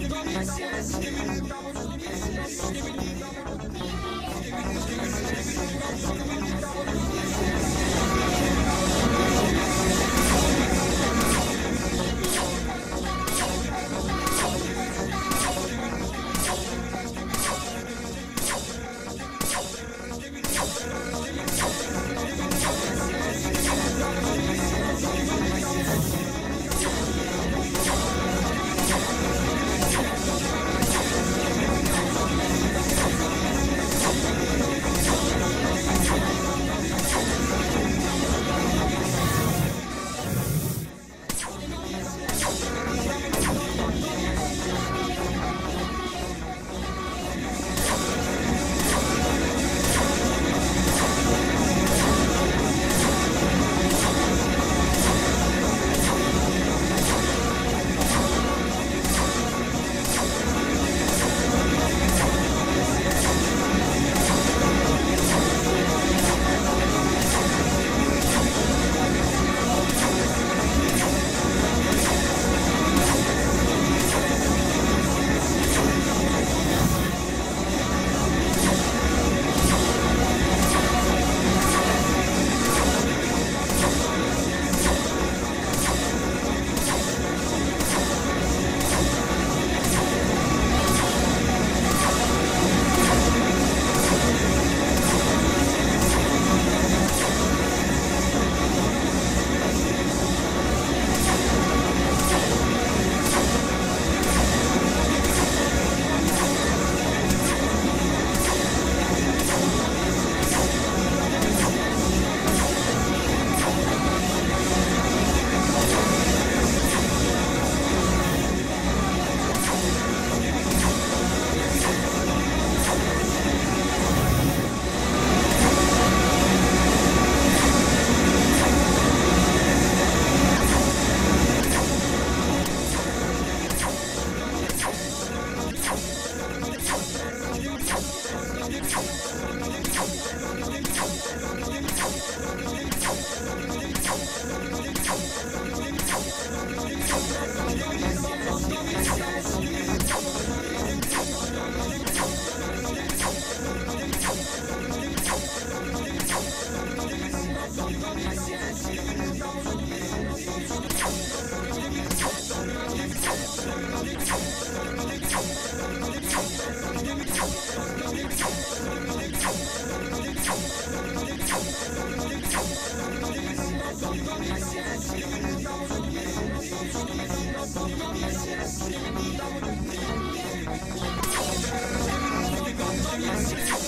Give me Thank